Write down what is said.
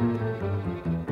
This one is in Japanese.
うん。